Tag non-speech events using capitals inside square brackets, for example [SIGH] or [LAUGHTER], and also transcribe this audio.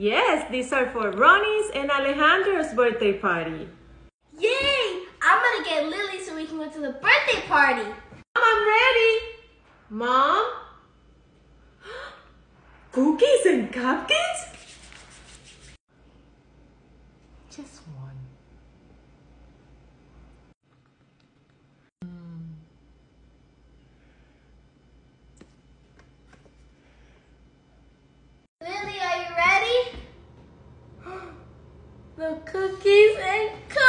Yes, these are for Ronnie's and Alejandra's birthday party. Yay! I'm gonna get Lily so we can go to the birthday party. Mom, I'm ready. Mom? [GASPS] Cookies and cupcakes? Just one. Lily, are you ready? The cookies and cupcakes.